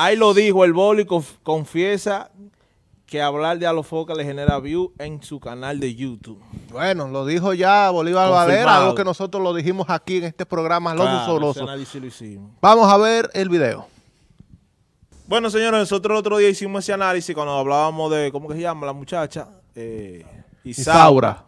Ahí lo dijo el boli, conf- confiesa que hablar de Alofoque le genera view en su canal de YouTube. Bueno, lo dijo ya Bolívar Confirmado. Valera, algo que nosotros lo dijimos aquí en este programa, Los Claro, ese Usorosos. análisis lo hicimos. Vamos a ver el video. Bueno, señores, nosotros el otro día hicimos ese análisis cuando hablábamos de, ¿cómo que se llama la muchacha? Eh, Isaura. Isaura.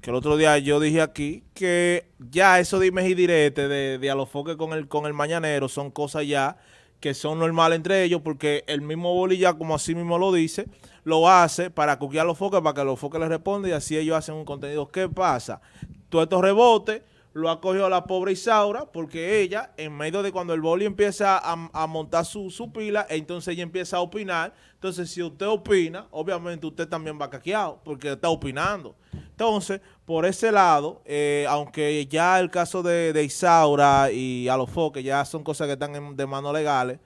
Que el otro día yo dije aquí que ya eso dime y direte de, de Alofoque con el, con el mañanero son cosas ya que son normales entre ellos porque el mismo Boli ya, como así mismo lo dice, lo hace para cuquear a los foques, para que los foques le respondan y así ellos hacen un contenido. ¿Qué pasa? Todos estos rebotes lo ha cogido la pobre Isaura porque ella, en medio de cuando el Boli empieza a, a montar su, su pila, entonces ella empieza a opinar. Entonces, si usted opina, obviamente usted también va caqueado porque está opinando. Entonces, por ese lado, eh, aunque ya el caso de, Isaura y Alofoque ya son cosas que están de manos legales,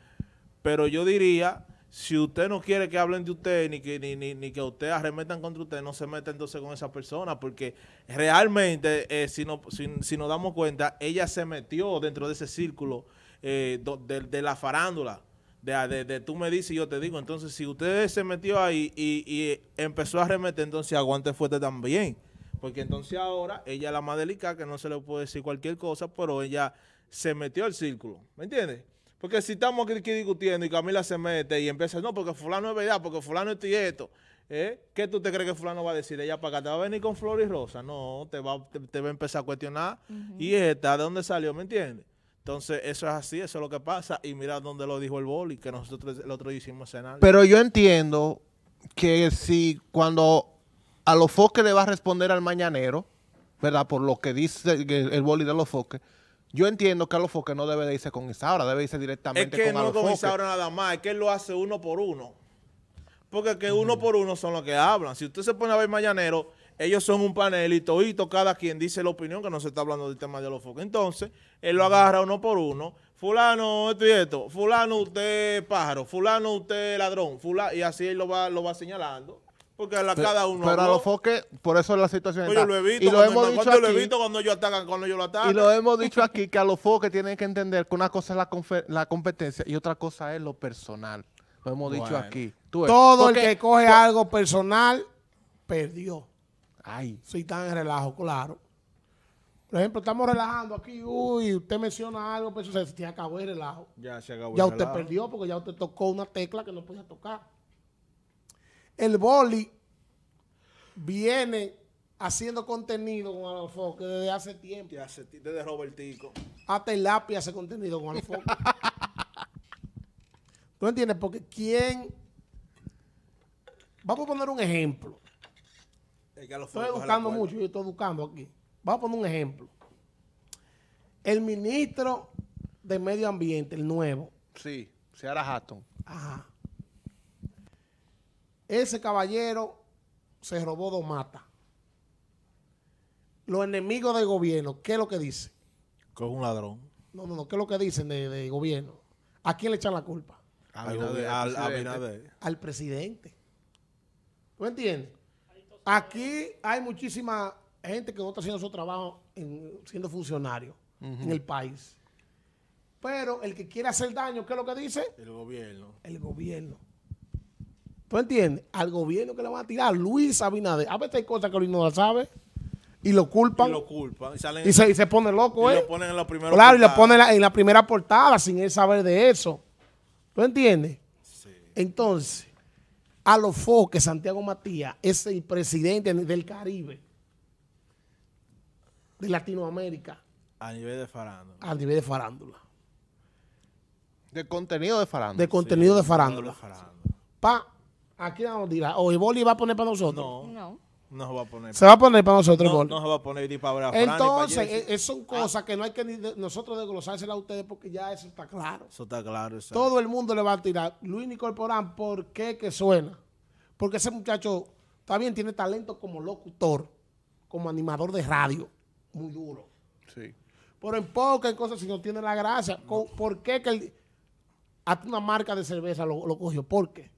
pero yo diría, si usted no quiere que hablen de usted, ni que, ni, ni, que usted arremetan contra usted, no se meta entonces con esa persona, porque realmente, eh, si, no, si, si nos damos cuenta, ella se metió dentro de ese círculo eh, de la farándula. De, de, de tú me dices y yo te digo. Entonces, si usted se metió ahí y, y empezó a arremeter, entonces aguante fuerte también. Porque entonces ahora ella es la más delicada, que no se le puede decir cualquier cosa, pero ella se metió al círculo. ¿Me entiendes? Porque si estamos aquí, discutiendo y Camila se mete y empieza, no, porque fulano es verdad, porque fulano es esto, ¿eh? ¿qué tú te crees que fulano va a decir? Ella para acá te va a venir con flor y rosa. No, te va, te, te va a empezar a cuestionar. ¿Y esta de dónde salió? ¿Me entiendes? Entonces, eso es así, eso es lo que pasa. Y mira dónde lo dijo el boli, que nosotros el otro día hicimos análisis. Pero yo entiendo que si cuando a los foques le va a responder al mañanero, ¿verdad? Por lo que dice el, el boli de los foques, yo entiendo que a los foques no debe de irse con Isaura, debe irse Es directamente que con no con. Isaura nada más, es que él lo hace uno por uno. Porque que uno por uno son los que hablan. Si usted se pone a ver Mañanero, ellos son un panel y todito cada quien dice la opinión que no se está hablando del tema de los focos. Entonces, él lo agarra uno por uno. Fulano, esto y esto. Fulano, usted pájaro. Fulano, usted ladrón. Fulano, y así él lo va, lo va señalando. Porque a la, cada uno. Pero a los foques, por eso es la situación. Pues yo lo he visto. y lo cuando, hemos dicho yo lo he aquí, visto cuando ellos atacan, cuando ellos lo atacan. y lo hemos dicho aquí que a los foques tienen que entender que una cosa es la, competencia y otra cosa es lo personal. Lo hemos dicho aquí. Tú Todo porque- el que coge algo personal, perdió. Ay, Si están en relajo, claro. Por ejemplo, estamos relajando aquí, uy, usted menciona algo, pero eso se, se acabó el relajo. Ya se acabó Ya el usted relajo. perdió porque ya usted tocó una tecla que no podía tocar. El boli viene haciendo contenido con Alofoque desde hace tiempo. Ya se- Desde Robertico. Hasta el lápiz hace contenido con Alofoque. ¿Tú entiendes? Porque quién... Vamos a poner un ejemplo. Es que a los Estoy cuelgan. mucho, yo estoy educando aquí. Vamos a poner un ejemplo. El ministro de Medio Ambiente, el nuevo, sí, Seara Hatton. ajá. Ese caballero se robó dos matas. Los enemigos del gobierno, ¿qué es lo que dicen? Que es un ladrón. No, no, no, ¿qué es lo que dicen de, de gobierno? ¿A quién le echan la culpa? Al- al presidente. ¿Tú entiendes? Aquí hay muchísima gente que no está haciendo su trabajo en- siendo funcionario en el país. Pero el que quiere hacer daño, ¿qué es lo que dice? El gobierno. El gobierno. ¿Tú entiendes? Al gobierno que le van a tirar Luis Abinader. A veces hay cosas que Luis no la sabe y lo culpan Y lo culpan. Y, salen, se, y se pone loco, y ¿eh? lo ponen en la primera Claro, y le portada. pone la- en la primera portada sin él saber de eso. ¿Tú entiendes? Sí. Entonces, a los foques, Santiago Matías es el presidente del Caribe, de Latinoamérica, A nivel de farándula. a nivel de farándula. De contenido de farándula. De contenido de De farándula. farándula. Pa, aquí vamos a tirar. O el boli va a poner para nosotros. No, No. No se va a poner. Se va a poner para nosotros el no, no se va a poner ni para Fran, ni para Entonces, Jessy. eh, eh, son cosas que no hay que ni de- nosotros desglosársela a ustedes porque ya eso está claro. Eso está claro. eso. Todo el mundo le va a tirar. Luis Nicol Porán, ¿por qué que suena? Porque ese muchacho también tiene talento como locutor, como animador de radio, muy duro. Sí. Pero en pocas cosas, si no tiene la gracia, ¿por qué que él, hasta una marca de cerveza lo, lo cogió? ¿Por qué?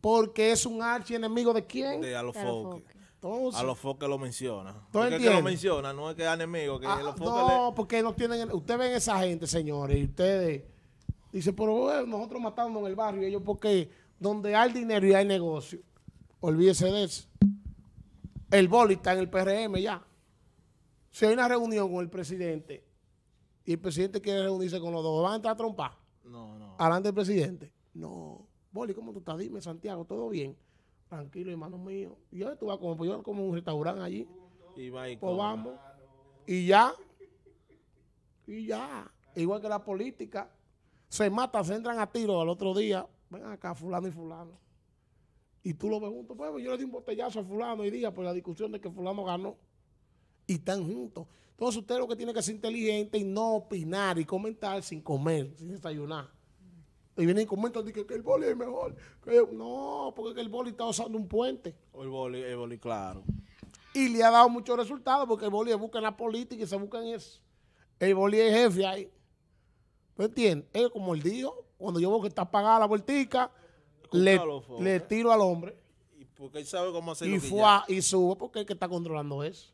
Porque es un archienemigo de quién? De a los Alofoque. foques. Entonces, A los foques lo menciona. ¿Tú Porque es que lo menciona, no es que es enemigo, que ah, los no, porque no tienen, ustedes ven esa gente, señores, y ustedes Dice, pero eh, nosotros matando en el barrio. Y ellos, porque donde hay dinero y hay negocio, olvídese de eso. El boli está en el PRM ya. Si hay una reunión con el presidente y el presidente quiere reunirse con los dos, ¿van a entrar a trompar? No, no. Adelante del presidente. No. Boli, ¿cómo tú estás? Dime, Santiago, ¿todo bien? Tranquilo, hermano mío. Y yo a comer, pues yo como un restaurante allí. Y y Pues vamos. Y ya. Y ya. Igual que la política. Se matan, se entran a tiro al otro día. Ven acá, fulano y fulano. Y tú lo ves juntos. Pues yo le di un botellazo a fulano hoy día por la discusión de que fulano ganó. Y están juntos. Entonces usted lo que tiene que ser inteligente y no opinar y comentar sin comer, sin desayunar. Y vienen y comentan de que, que el boli es mejor. que- no, porque que el boli está usando un puente O el boli, el boli, claro. y le ha dado muchos resultados porque el boli busca en la política y se busca en eso. El boli es jefe ahí. ¿Tú entiendes? Es como el dijo, cuando yo veo que está pagada la vueltica, le, le tiro al hombre Y porque él sabe cómo hacer y fue y sube porque es el que está controlando eso.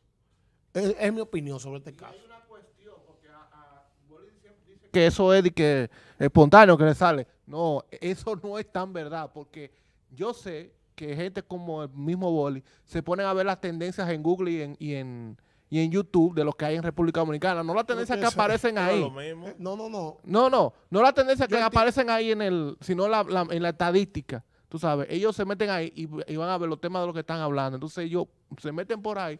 Es, es mi opinión sobre este caso. que eso es de que espontáneo que le sale. No, eso no es tan verdad, porque yo sé que gente como el mismo Boli se ponen a ver las tendencias en Google y en, y en, y en YouTube de lo que hay en República Dominicana. No las tendencias que aparecen ahí. lo mismo. No, no, no. No, no, no las tendencias que aparecen ahí en el, sino la, la- en la estadística. Tú sabes, ellos se meten ahí y, y van a ver los temas de lo que están hablando. Entonces ellos se meten por ahí.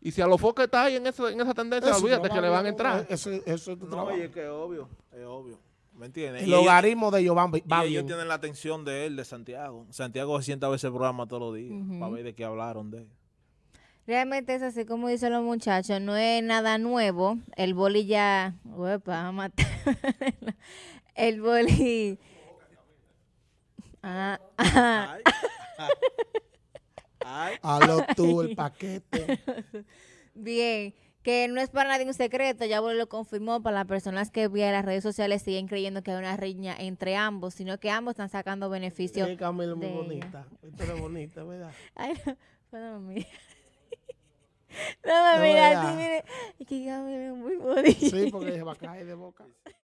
Y si a los focos está ahí en, eso, en esa tendencia, Eso, olvídate que le van a entrar. Eso, eso es tu No, trabajo. y es que es obvio. Es obvio. ¿Me entiendes? El logaritmo de ellos va, Y va ellos bien. tienen la atención de él, de Santiago. Santiago se sienta a ver ese programa todos los días para ver de qué hablaron de él. Realmente es así como dicen los muchachos, no es nada nuevo. El boli ya, uepa, a matar. El boli. Ah, ah, Ay, ay, Hazlo tú el paquete. bien, que no es para nadie un secreto, ya lo confirmó para las personas que vía las redes sociales siguen creyendo que hay una riña entre ambos, sino que ambos están sacando beneficio. Es Camila muy de ella. bonita. Esto es bonita, ¿verdad? Ay, no, no me mira. No No, mira así, mire. Es que Camila es muy bonita. Sí, porque se va a caer de boca.